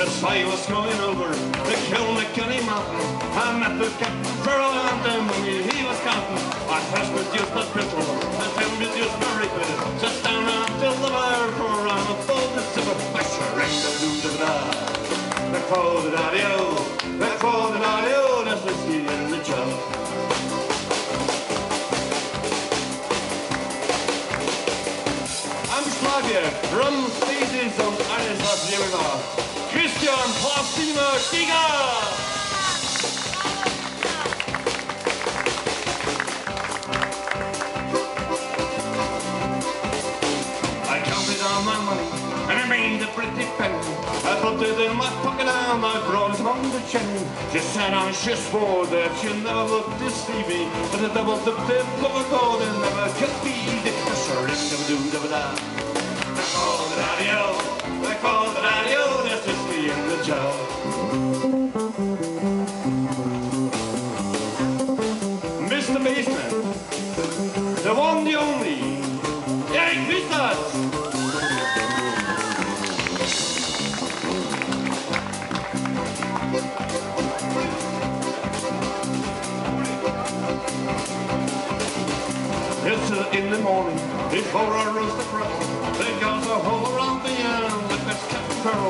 As I was going over the Kilmacuddy Mountain, I met the Captain Farrell and the money he was counting. I first reduced the pistol, and then reduced my rifle. Just down until the fire for I'm a bold to silver. I sure ring the da. The call the daddy o, the call the daddy o, that's the jug. I'm Schlager, drum stages on alles was wir war. Christian Plastimer Giga! I counted all my money and I made a pretty penny. I put it in my pocket and I brought it home to Jenny. She said I should swore that she never would deceive me. But the double the tip of a gold and never could be the sure never do never die. I call the daddy-o, I call the daddy-o, Mr. Baseman, the one, the only! It's uh, in the morning before I roast the crow.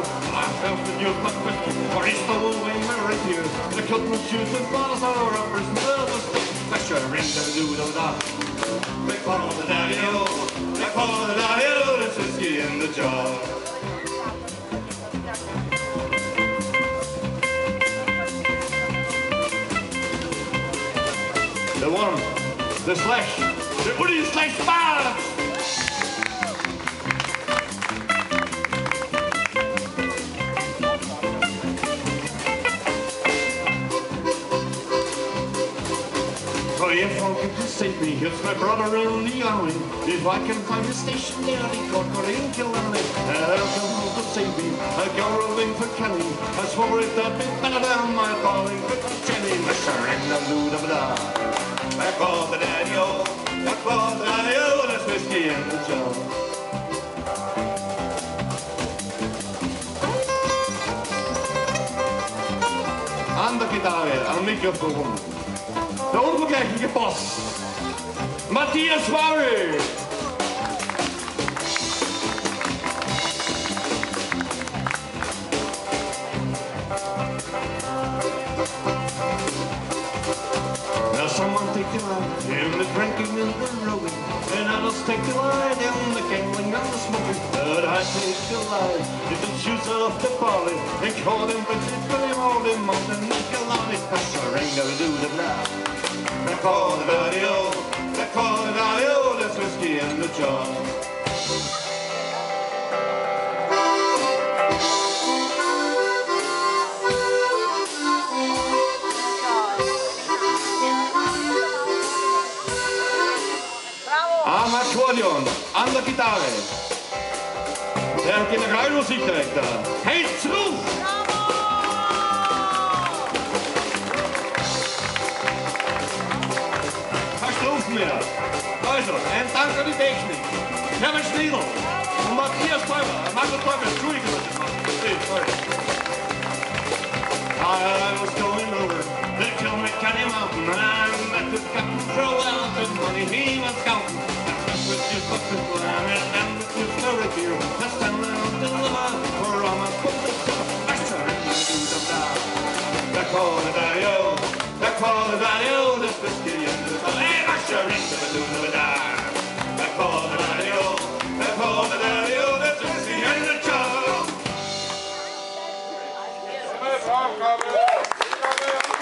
Captain Curl. I felt the news my pistol, for he stole away my rapier. The couldn't shoot the bottles or uppers and nervous. Pressure ring da do do da. They call the daddy-o, they call the daddy-o, there's whiskey in the jar. The one, the slash, the Woody slash bar. Oh, if I save me, it's my brother in the army. If I can find a station there, in Killarney. I'll come home to save me. I go rolling for Kenny. I swore it that be better than my darling but Jenny. Mr. in the loot of da. Back for the daddy-o, oh. back for the daddy-o, oh. there's whiskey in the jar. And the guitar, gitaar, aan de microfoon. De onbekijkelijke bas. Matthias. Now someone take the line in the drinking and the rowing, and others take the line in the gambling and the smoking. But I take the line if the shoes off the party and call them bitches, Billy Morgan, Mountain, Nicolani, Pressure, ring, never do the blah. Call the daddy-o, they call the daddy-o, there's whiskey in the jar. Aan de gitaar. Der Generalmusikdirektor, Heinz Ruf. Also, en dank aan de techniek. Kevin Schniedel. En Matthias Teuber. Marco Teuber, Entschuldigung. Nee, sorry. I was going over the Kilmacuddy Mountain and I met the Captain Crow out the money he was counting. Was just a pistol and it with no review. Just down out the bar for all my stuff. I started to do the blah. They call the daddy-o, they call the daddy-o, this whiskey in the bar. Hey, I sure ain't gonna do the blah. Brawo, brawo.